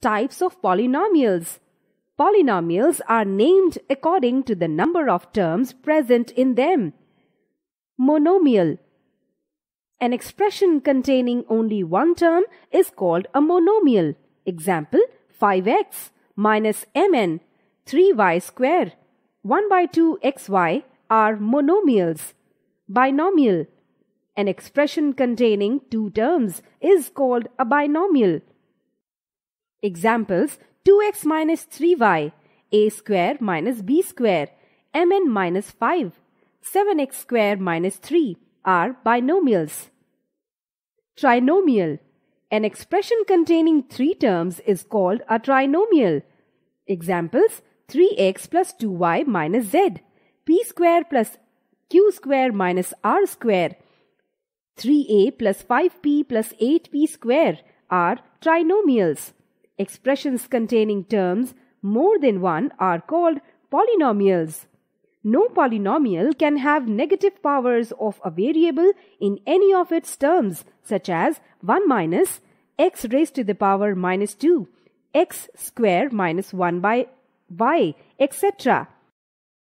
Types of polynomials. Polynomials are named according to the number of terms present in them. Monomial. An expression containing only one term is called a monomial. Example 5x minus mn 3y square 1 by 2 xy are monomials. Binomial. An expression containing two terms is called a binomial. Examples 2x minus 3y, a square minus b square, mn minus 5, 7x square minus 3 are binomials. Trinomial. An expression containing three terms is called a trinomial. Examples 3x plus 2y minus z, p square plus q square minus r square, 3a plus 5p plus 8p square are trinomials. Expressions containing terms more than one are called polynomials. No polynomial can have negative powers of a variable in any of its terms, such as 1 minus x raised to the power minus 2, x square minus 1 by y, etc.